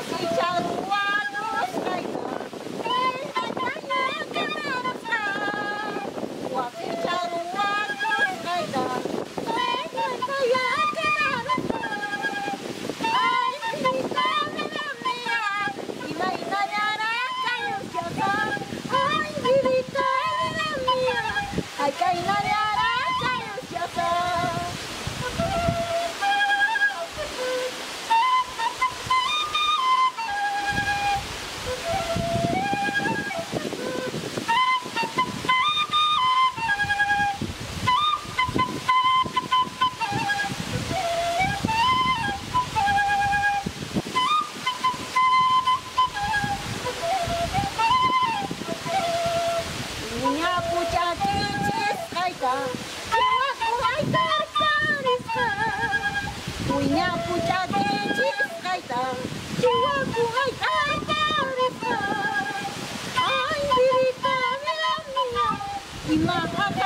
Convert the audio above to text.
I'll. You love her.